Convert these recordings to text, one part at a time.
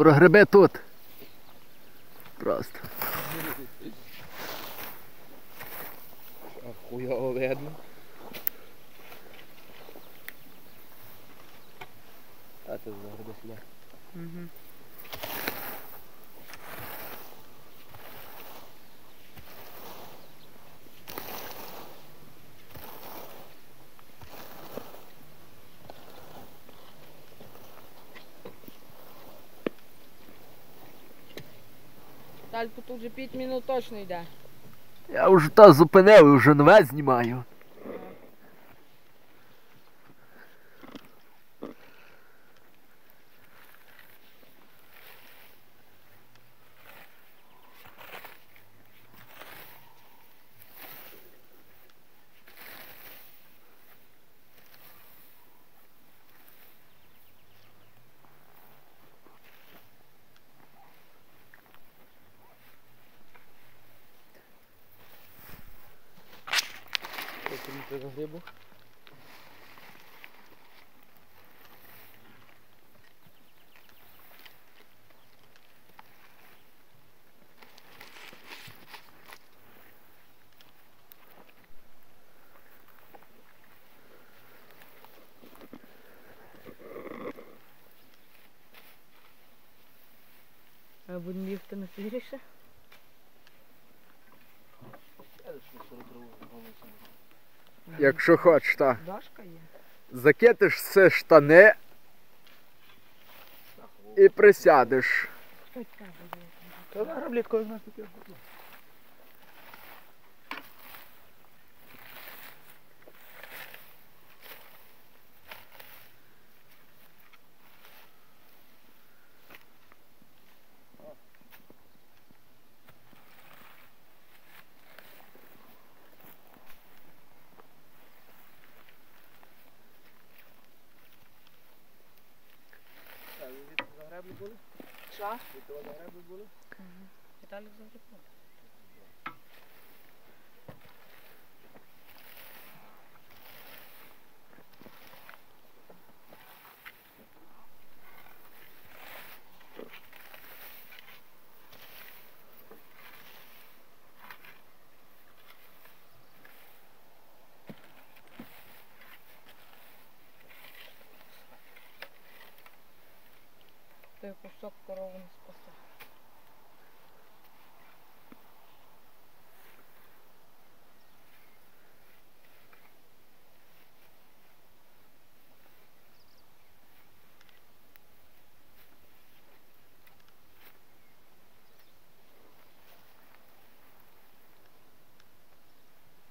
Прогреби тут. Просто. Хуйово видно. А ти загребе сюди. Угу. Тальпу тут вже 5 минут точно йде. Я вже то зупинив і вже нове знімаю. Ось мені треба грибу. А будемо їхати на фігріше? Якщо хочеш, так. Дошка є. Закитиш все штани і присядеш. Та буде. влітку на граблі знаєш таке. lá. Uite, o dar bulbulul. Mhm. Uite, ale sunt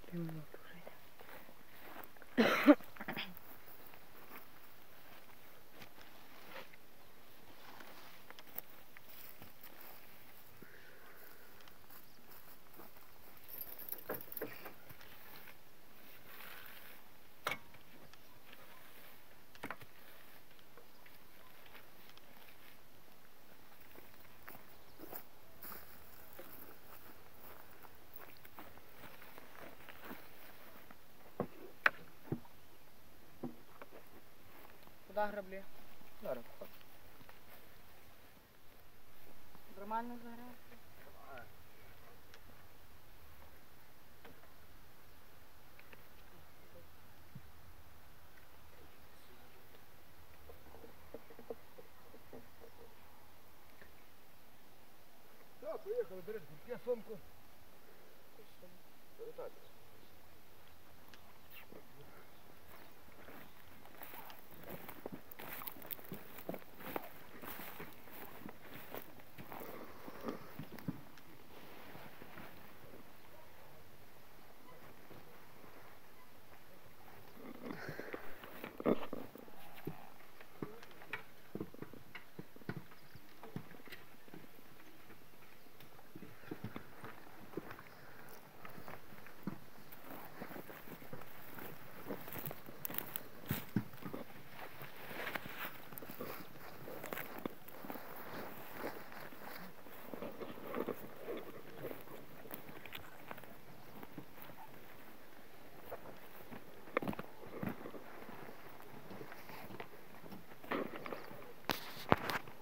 extremely минути вже йде. Куда граблі? Зараз. Нормально заграв? Так, поїхали, бери, я сумку. Віталій.